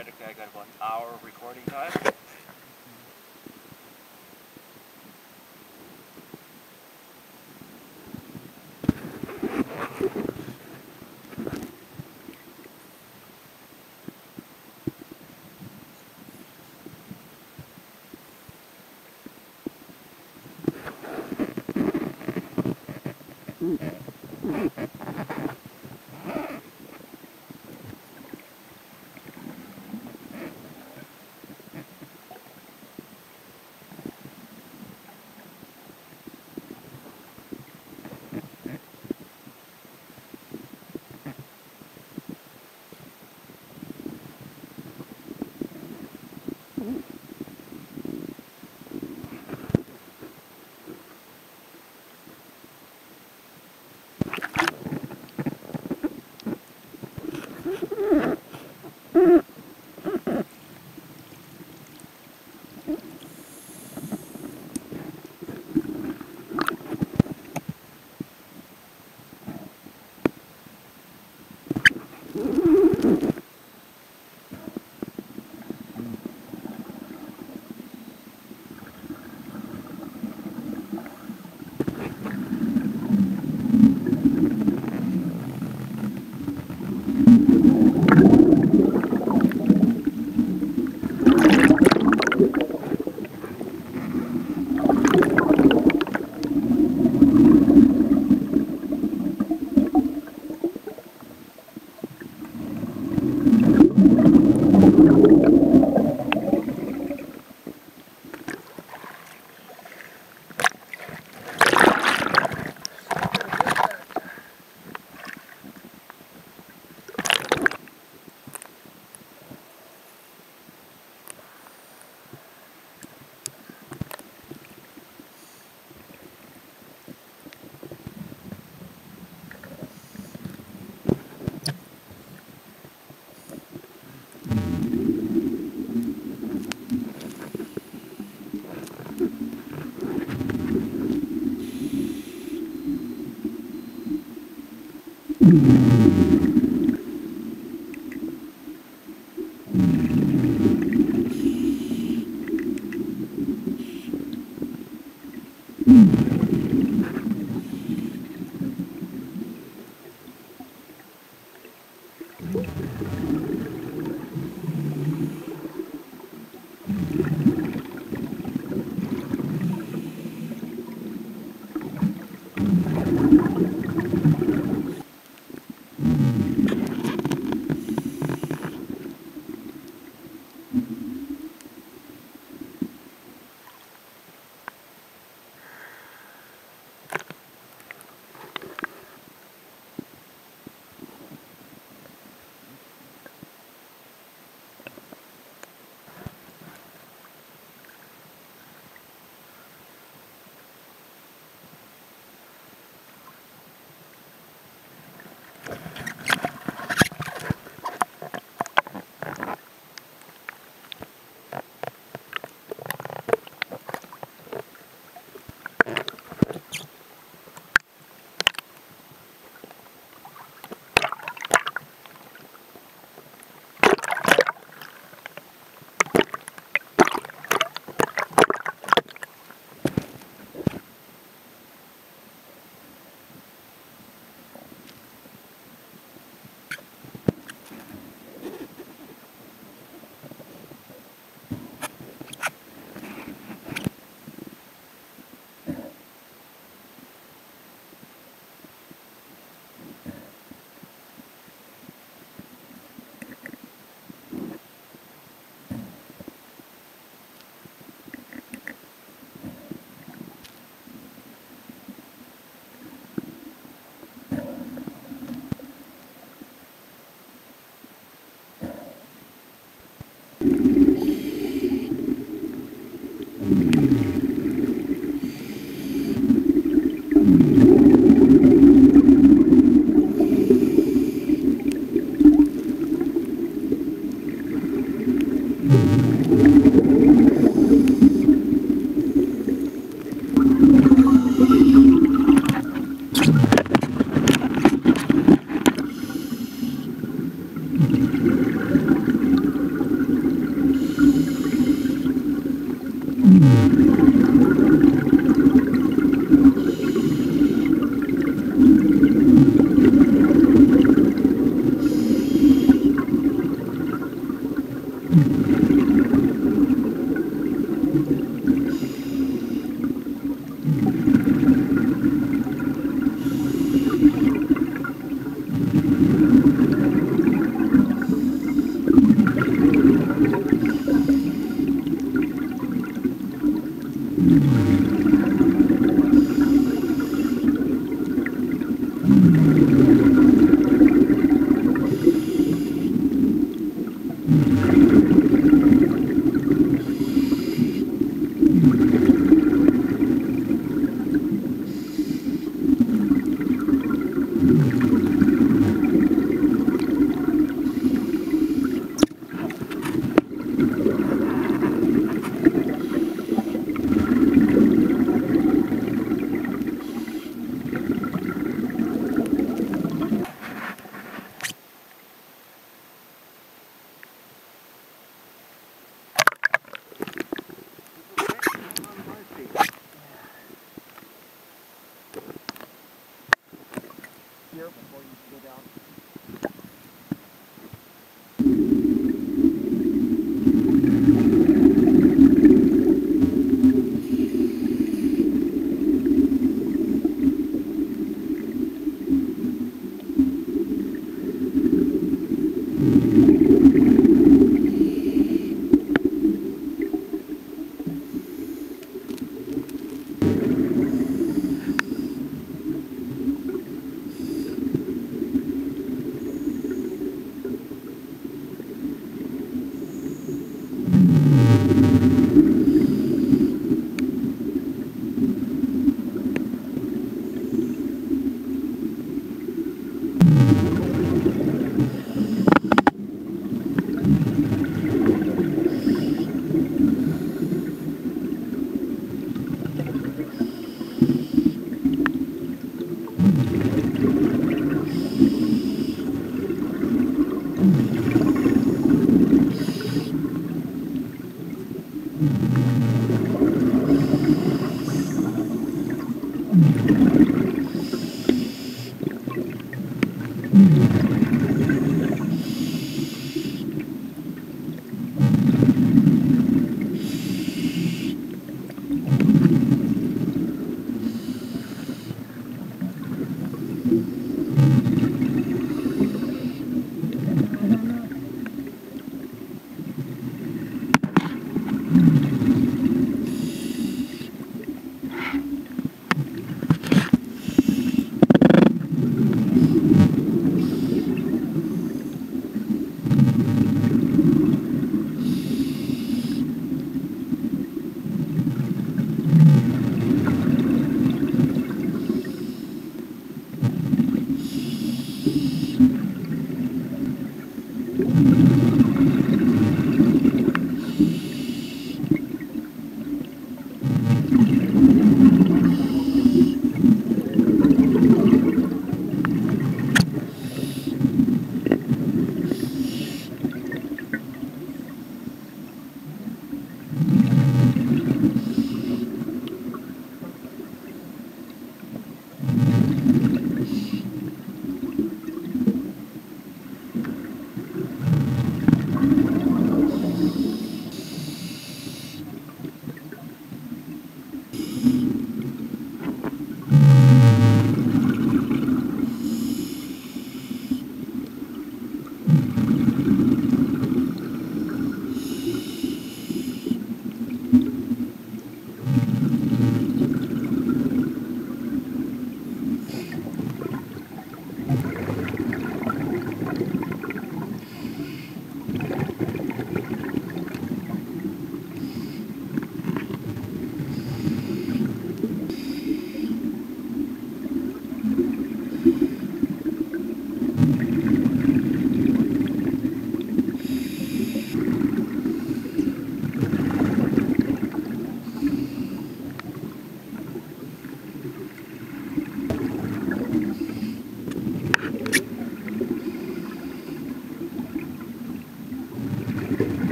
theoretically I got about an hour of recording time. Mm-hmm. Mm-hmm. Thank you. Here before you go down.